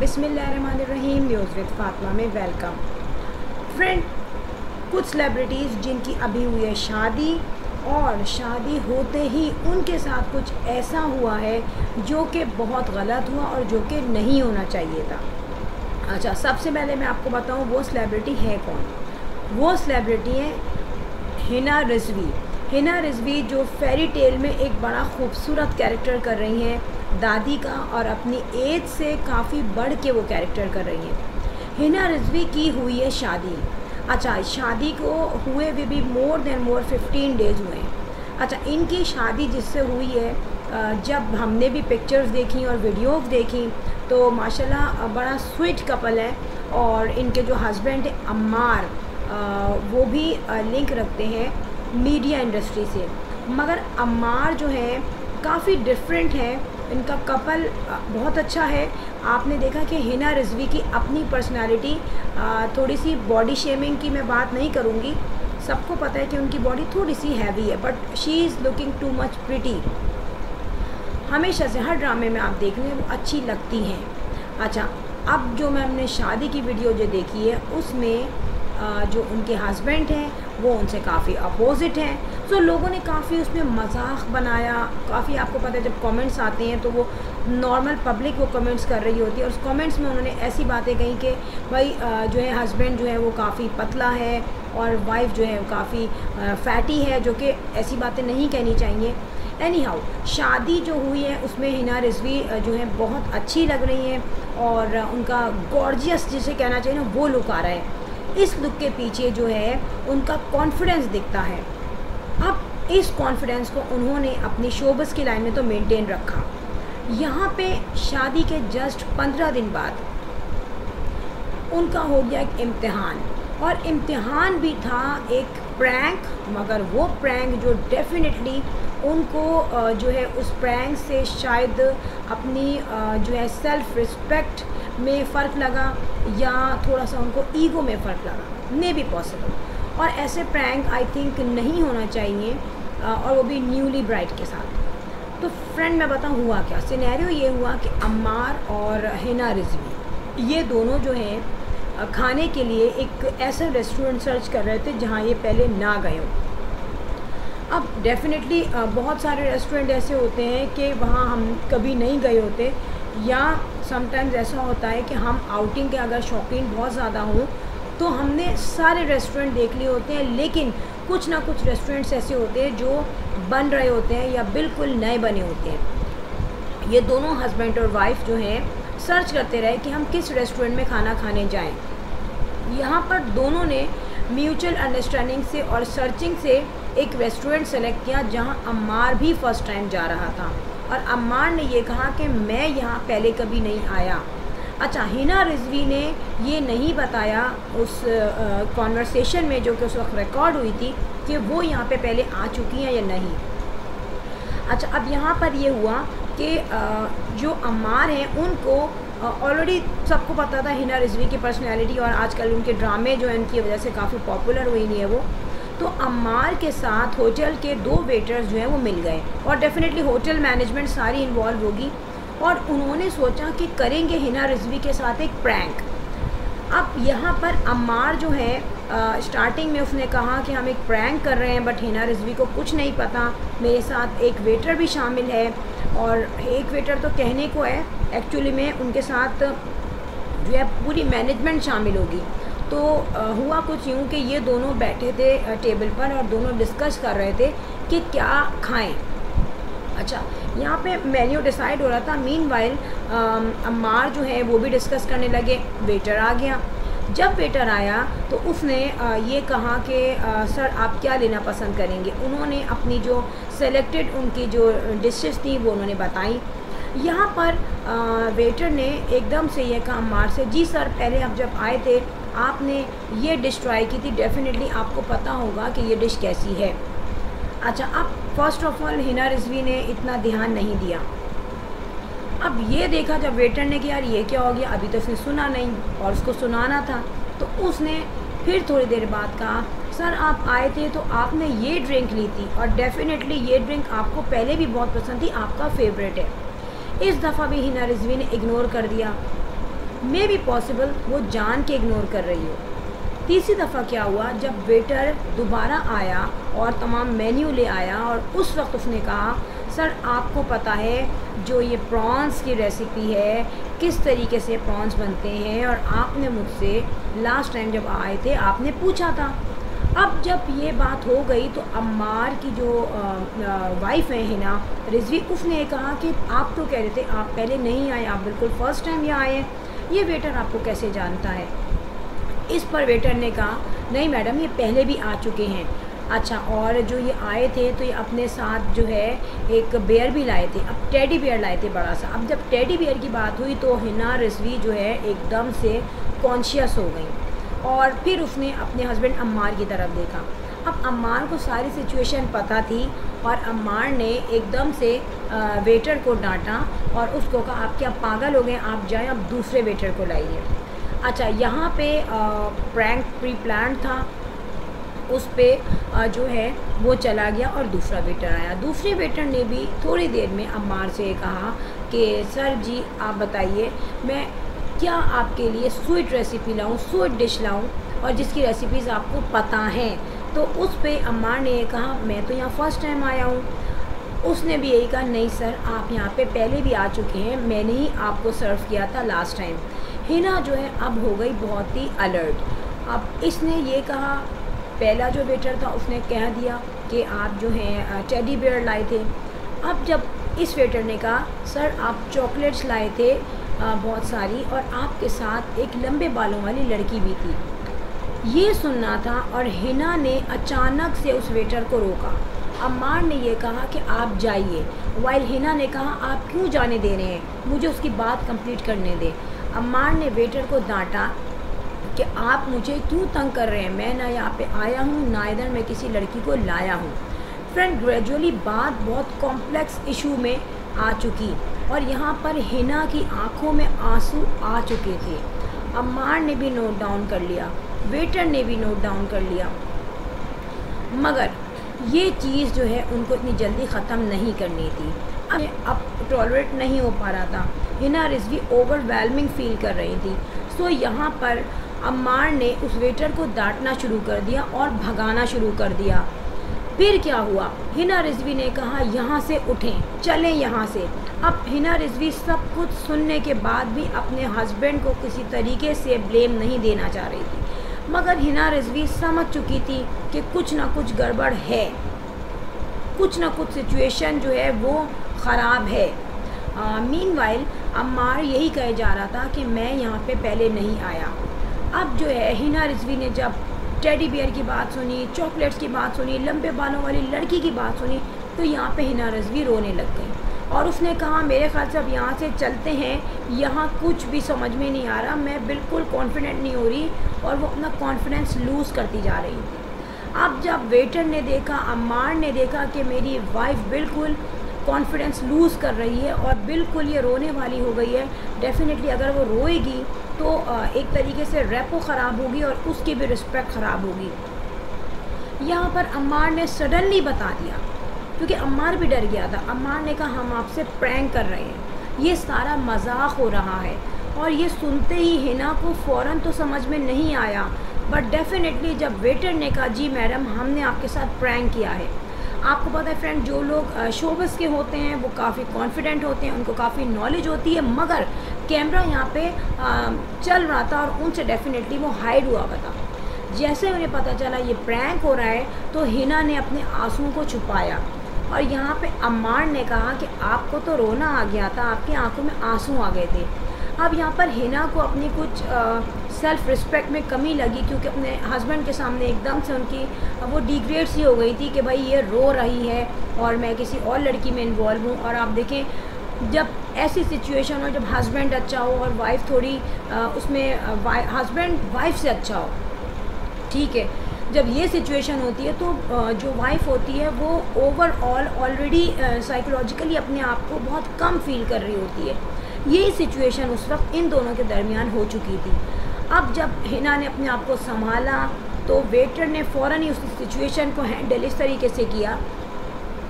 बिसमीम news with Fatima में welcome friend कुछ सेलिब्रिटीज़ जिनकी अभी हुई है शादी और शादी होते ही उनके साथ कुछ ऐसा हुआ है जो कि बहुत गलत हुआ और जो कि नहीं होना चाहिए था। अच्छा सबसे पहले मैं आपको बताऊँ वो सेलिब्रिटी है कौन? वो सेलिब्रिटी है हिना रिजवी। हिना रिजवी जो फेरी टेल में एक बड़ा खूबसूरत कैरेक्टर कर रही हैं। दादी का और अपनी एज से काफ़ी बढ़ के वो कैरेक्टर कर रही हैं। हिना रिजवी की हुई है शादी। अच्छा शादी को हुए भी भी more than more fifteen days हुए हैं। अच्छा इनकी शादी जिससे हुई है जब हमने भी पिक्चर्स देखी और वीडियोस देखी तो माशाल्लाह बड़ा स्वीट कपल है और इनके जो हस्बैंड अम्मार वो भी लिंक रखते हैं मीडिया इंडस्ट्री से। मगर अम्मार जो है, काफ़ी डिफरेंट है। इनका कपल बहुत अच्छा है। आपने देखा कि हिना रिजवी की अपनी पर्सनालिटी थोड़ी सी बॉडी शेमिंग की मैं बात नहीं करूँगी। सबको पता है कि उनकी बॉडी थोड़ी सी हैवी है but she is looking too much pretty हमेशा से हर ड्रामे में आप देख लें वो अच्छी लगती हैं। अच्छा अब जो मैंने शादी की वीडियो जो देखी है, उसमें जो उनके हस्बैंड हैं, वो उनसे काफ़ी अपोज़िट हैं। तो लोगों ने काफ़ी उसमें मज़ाक बनाया। काफ़ी आपको पता है, जब कमेंट्स आते हैं तो वो नॉर्मल पब्लिक वो कमेंट्स कर रही होती है। और उस कमेंट्स में उन्होंने ऐसी बातें कही कि, भाई जो है हस्बैंड जो है, वो काफ़ी पतला है और वाइफ जो है काफ़ी फैटी है, जो कि ऐसी बातें नहीं कहनी चाहिए। एनी हाउ शादी जो हुई है, उसमें हिना रिजवी जो है, बहुत अच्छी लग रही हैं और उनका गॉर्जियस जिसे कहना चाहिए ना, वो लुक आ रहा है। इस लुक के पीछे जो है, उनका कॉन्फिडेंस दिखता है। अब इस कॉन्फिडेंस को उन्होंने अपनी शोबस की लाइन में तो मेंटेन रखा। यहाँ पे शादी के जस्ट पंद्रह दिन बाद उनका हो गया एक इम्तिहान। और इम्तिहान भी था एक प्रैंक मगर वो प्रैंक जो डेफिनेटली उनको जो है उस प्रैंक से शायद अपनी जो है सेल्फ़ रिस्पेक्ट में फ़र्क लगा या थोड़ा सा उनको ईगो में फ़र्क लगा। मे बी पॉसिबल और ऐसे प्रैंक आई थिंक नहीं होना चाहिए और वो भी न्यूली ब्राइट के साथ। तो फ्रेंड मैं बताऊँ, हुआ क्या? सिनेरियो ये हुआ कि अम्मार और हिना रिजवी, ये दोनों जो हैं खाने के लिए एक ऐसा रेस्टोरेंट सर्च कर रहे थे, जहाँ ये पहले ना गए हों। अब डेफ़िनेटली बहुत सारे रेस्टोरेंट ऐसे होते हैं कि वहाँ हम कभी नहीं गए होते, या समटाइम्स ऐसा होता है कि हम आउटिंग के अगर शौकीन बहुत ज़्यादा हों तो हमने सारे रेस्टोरेंट देख लिए होते हैं, लेकिन कुछ ना कुछ रेस्टोरेंट्स ऐसे होते हैं जो बन रहे होते हैं या बिल्कुल नए बने होते हैं। ये दोनों हस्बैंड और वाइफ जो हैं सर्च करते रहे कि हम किस रेस्टोरेंट में खाना खाने जाएँ। यहाँ पर दोनों ने म्यूचुअल अंडरस्टैंडिंग से और सर्चिंग से एक रेस्टोरेंट सेलेक्ट किया जहाँ अम्मार भी फ़र्स्ट टाइम जा रहा था। और अम्मार ने ये कहा कि मैं यहाँ पहले कभी नहीं आया। अच्छा हिना रिजवी ने ये नहीं बताया उस कॉन्वर्सेशन में जो कि उस वक्त रिकॉर्ड हुई थी कि वो यहाँ पे पहले आ चुकी हैं या नहीं। अच्छा अब यहाँ पर ये हुआ कि जो अम्मार हैं, उनको ऑलरेडी सबको पता था हिना रिजवी की पर्सनैलिटी और आजकल उनके ड्रामे जो हैं, उनकी वजह से काफ़ी पॉपुलर हुई नहीं है वो। तो अम्मार के साथ होटल के दो वेटर्स जो हैं, वो मिल गए और डेफिनेटली होटल मैनेजमेंट सारी इन्वॉल्व होगी। और उन्होंने सोचा कि करेंगे हिना रिजवी के साथ एक प्रैंक। अब यहाँ पर अम्मार जो है आ, स्टार्टिंग में उसने कहा कि हम एक प्रैंक कर रहे हैं बट हिना रिजवी को कुछ नहीं पता। मेरे साथ एक वेटर भी शामिल है और एक वेटर तो कहने को है एक्चुअली में उनके साथ जो है पूरी मैनेजमेंट शामिल होगी। तो हुआ कुछ यूँ कि ये दोनों बैठे थे टेबल पर और दोनों डिस्कस कर रहे थे कि क्या खाएँ। अच्छा यहाँ पे मेन्यू डिसाइड हो रहा था। मीन वाइल अम्मार जो है, वो भी डिस्कस करने लगे। वेटर आ गया। जब वेटर आया तो उसने ये कहा कि सर, आप क्या लेना पसंद करेंगे? उन्होंने अपनी जो सेलेक्टेड उनकी जो डिशेस थी, वो उन्होंने बताई। यहाँ पर वेटर ने एकदम से ये कहा अम्मार से, जी सर, पहले आप जब आए थे, आपने ये डिश ट्राई की थी डेफ़िनेटली आपको पता होगा कि ये डिश कैसी है। अच्छा अब first of all Hina Rizvi ने इतना ध्यान नहीं दिया। अब ये देखा जब वेटर ने कि यार ये क्या हो गया, अभी तो उसने सुना नहीं और उसको सुनाना था तो उसने फिर थोड़ी देर बाद कहा, सर, आप आए थे तो आपने ये ड्रिंक ली थी और डेफ़िनेटली ये ड्रिंक आपको पहले भी बहुत पसंद थी, आपका फेवरेट है। इस दफ़ा भी हिना रिजवी ने इग्नोर कर दिया। मे भी पॉसिबल वो जान के इग्नोर कर रही हो। तीसरी दफ़ा क्या हुआ? जब वेटर दोबारा आया और तमाम मेन्यू ले आया और उस वक्त उसने कहा, सर, आपको पता है जो ये प्रॉन्स की रेसिपी है, किस तरीके से प्रॉन्स बनते हैं और आपने मुझसे लास्ट टाइम जब आए थे, आपने पूछा था। अब जब ये बात हो गई तो अम्मार की जो वाइफ है हिना रिजवी, उसने कहा कि आप तो कह रहे थे, आप पहले नहीं आए, आप बिल्कुल फ़र्स्ट टाइम यहाँ आए ये वेटर आपको कैसे जानता है? इस पर वेटर ने कहा, नहीं मैडम, ये पहले भी आ चुके हैं। अच्छा और जो ये आए थे तो ये अपने साथ जो है, एक बेयर भी लाए थे। अब टेडी बेयर लाए थे बड़ा सा। अब जब टेडी बेयर की बात हुई तो हिना रिजवी जो है, एकदम से कॉन्शियस हो गई और फिर उसने अपने हस्बैंड अम्मार की तरफ़ देखा। अब अम्मार को सारी सिचुएशन पता थी और अम्मार ने एकदम से वेटर को डांटा और उसको कहा, आप क्या पागल हो गए? आप जाएँ अब दूसरे वेटर को लाइए। अच्छा यहाँ पे प्रैंक प्री प्लान था। उस पर जो है, वो चला गया और दूसरा वेटर आया। दूसरे वेटर ने भी थोड़ी देर में अम्मार से कहा कि, सर जी, आप बताइए, मैं क्या आपके लिए स्वीट रेसिपी लाऊं स्वीट डिश लाऊं और जिसकी रेसिपीज़ आपको पता हैं? तो उस पर अम्मार ने कहा, मैं तो यहाँ फ़र्स्ट टाइम आया हूँ। उसने भी यही कहा, नहीं सर, आप यहाँ पे पहले भी आ चुके हैं, मैंने ही आपको सर्व किया था लास्ट टाइम हिना जो है, अब हो गई बहुत ही अलर्ट अब इसने ये कहा, पहला जो वेटर था, उसने कह दिया कि आप जो हैं टेडी बेयर लाए थे. अब जब इस वेटर ने कहा, सर, आप चॉकलेट्स लाए थे बहुत सारी और आपके साथ एक लंबे बालों वाली लड़की भी थी. ये सुनना था और हिना ने अचानक से उस वेटर को रोका. अम्मार ने ये कहा कि आप जाइए वाइल हिना ने कहा, आप क्यों जाने दे रहे हैं? मुझे उसकी बात कंप्लीट करने दें. अम्मार ने वेटर को डांटा कि आप मुझे क्यों तंग कर रहे हैं? मैं ना यहाँ पे आया हूँ, ना इधर मैं किसी लड़की को लाया हूँ। फ्रेंड ग्रेजुअली बात बहुत कॉम्प्लेक्स इशू में आ चुकी और यहाँ पर हिना की आँखों में आँसू आ चुके थे। अम्मार ने भी नोट डाउन कर लिया। वेटर ने भी नोट डाउन कर लिया। मगर ये चीज़ जो है, उनको इतनी जल्दी ख़त्म नहीं करनी थी। अब टॉलरेट नहीं हो पा रहा था। हिना रिजवी ओवरवेलमिंग फील कर रही थी। सो यहाँ पर अम्मार ने उस वेटर को डांटना शुरू कर दिया और भगाना शुरू कर दिया। फिर क्या हुआ? हिना रिजवी ने कहा, यहाँ से उठें, चलें यहाँ से। अब हिना रिजवी सब कुछ सुनने के बाद भी अपने हस्बैंड को किसी तरीके से ब्लेम नहीं देना चाह रही थी। मगर हिना रिजवी समझ चुकी थी कि कुछ ना कुछ गड़बड़ है। कुछ ना कुछ सिचुएशन जो है वो ख़राब है। मीन वाइल अम्मार यही कहे जा रहा था कि मैं यहाँ पे पहले नहीं आया। अब जो है, हिना रिजवी ने जब टेडी बियर की बात सुनी, चॉकलेट्स की बात सुनी, लंबे बालों वाली लड़की की बात सुनी तो यहाँ पे हिना रिजवी रोने लग गई। और उसने कहा, मेरे ख्याल से अब यहाँ से चलते हैं। यहाँ कुछ भी समझ में नहीं आ रहा। मैं बिल्कुल कॉन्फिडेंट नहीं हो रही और वो अपना कॉन्फिडेंस लूज़ करती जा रही थी। अब जब वेटर ने देखा, अम्मार ने देखा कि मेरी वाइफ बिल्कुल कॉन्फिडेंस लूज़ कर रही है और बिल्कुल ये रोने वाली हो गई है। डेफ़िनेटली अगर वो रोएगी तो एक तरीके से रेपो ख़राब होगी और उसकी भी रिस्पेक्ट ख़राब होगी। यहाँ पर अम्मार ने सडनली बता दिया, क्योंकि अम्मार भी डर गया था। अम्मार ने कहा, हम आपसे प्रैंक कर रहे हैं। ये सारा मज़ाक हो रहा है और ये सुनते ही हिना को फ़ौर तो समझ में नहीं आया। बट डेफिनेटली जब वेटर ने कहा, जी मैडम, हमने आपके साथ प्रैंक किया है। आपको पता है फ्रेंड जो लोग शोबस के होते हैं, वो काफ़ी कॉन्फिडेंट होते हैं, उनको काफ़ी नॉलेज होती है, मगर कैमरा यहाँ पे चल रहा था और उनसे डेफिनेटली वो हाइड हुआ हुआ था। जैसे उन्हें पता चला ये प्रैंक हो रहा है तो हिना ने अपने आंसुओं को छुपाया। और यहाँ पे अम्मार ने कहा कि आपको तो रोना आ गया था, आपकी आँखों में आँसू आ गए थे। अब यहाँ पर हिना को अपनी कुछ सेल्फ़ रिस्पेक्ट में कमी लगी क्योंकि अपने हस्बैंड के सामने एकदम से उनकी वो डिग्रेड सी हो गई थी कि भाई ये रो रही है और मैं किसी और लड़की में इन्वॉल्व हूँ। और आप देखें जब ऐसी सिचुएशन हो जब हस्बैंड अच्छा हो और वाइफ थोड़ी आ, उसमें हस्बैंड वाइफ से अच्छा हो ठीक है जब ये सिचुएशन होती है तो जो वाइफ होती है वो ओवरऑल ऑलरेडी साइकोलॉजिकली अपने आप को बहुत कम फील कर रही होती है। यही सिचुएशन उस वक्त इन दोनों के दरमियान हो चुकी थी। अब जब हिना ने अपने आप को संभाला तो वेटर ने फ़ौर ही उस सिचुएशन को हैंडल इस तरीके से किया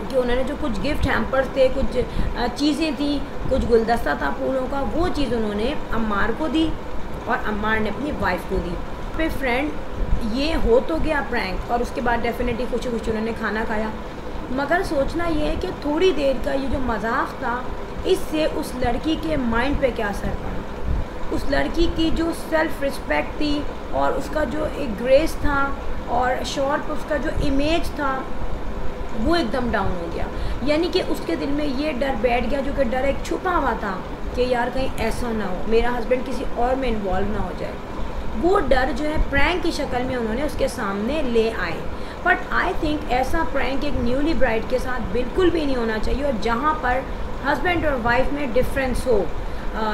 कि उन्होंने जो कुछ गिफ्ट हैम्पर्स थे, कुछ चीज़ें थी, कुछ गुलदस्ता था फूलों का, वो चीज़ उन्होंने अम्मार को दी और अम्मार ने अपनी वाइफ को दी। पे फ्रेंड ये हो तो गया प्रैंक और उसके बाद डेफिनेटली खुशी खुशी उन्होंने खाना खाया। मगर सोचना ये है कि थोड़ी देर का ये जो मज़ाक था इससे उस लड़की के माइंड पे क्या असर पड़ा? उस लड़की की जो सेल्फ़ रिस्पेक्ट थी और उसका जो एक ग्रेस था और शॉर्ट उसका जो इमेज था, वो एकदम डाउन हो गया। यानी कि उसके दिल में ये डर बैठ गया जो कि डर एक छुपा हुआ था कि यार कहीं ऐसा ना हो, मेरा हस्बैंड किसी और में इन्वॉल्व ना हो जाए। वो डर जो है प्रैंक की शक्ल में उन्होंने उसके सामने ले आए। बट आई थिंक ऐसा प्रैंक एक न्यूली ब्राइड के साथ बिल्कुल भी नहीं होना चाहिए और जहाँ पर हस्बैंड और वाइफ में डिफरेंस हो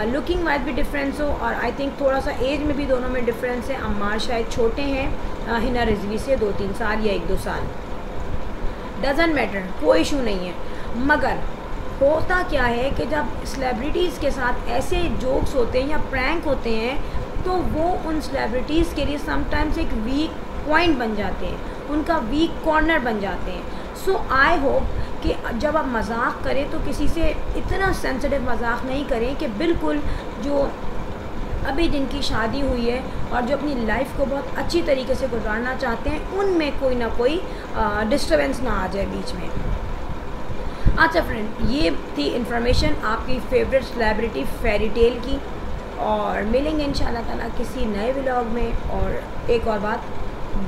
लुकिंग वाइज भी डिफरेंस हो और आई थिंक थोड़ा सा एज में भी दोनों में डिफरेंस है। अम्मार शायद छोटे हैं हिना रिजवी से दो तीन साल या एक दो साल। डजेंट मैटर कोई इशू नहीं है। मगर होता क्या है कि जब सेलिब्रिटीज़ के साथ ऐसे जोक्स होते हैं या प्रैंक होते हैं तो वो उन सेलिब्रिटीज़ के लिए समटाइम्स एक वीक पॉइंट बन जाते हैं, उनका वीक कॉर्नर बन जाते हैं। सो आई होप कि जब आप मज़ाक करें तो किसी से इतना सेंसिटिव मज़ाक नहीं करें कि बिल्कुल जो अभी जिनकी शादी हुई है और जो अपनी लाइफ को बहुत अच्छी तरीके से गुजारना चाहते हैं, उनमें कोई ना कोई डिस्टर्बेंस ना आ जाए बीच में। अच्छा फ्रेंड ये थी इन्फॉर्मेशन आपकी फेवरेट सेलिब्रिटी फेरी टेल की। और मिलेंगे इन ताला किसी नए व्लॉग में। और एक और बात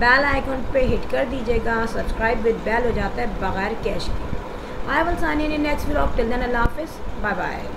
बेल आइकन पे हिट कर दीजिएगा। सब्सक्राइब विद बेल हो जाता है, बगैर कैश के। I will sign in in next vlog. Till then, Allah Hafiz. Bye bye.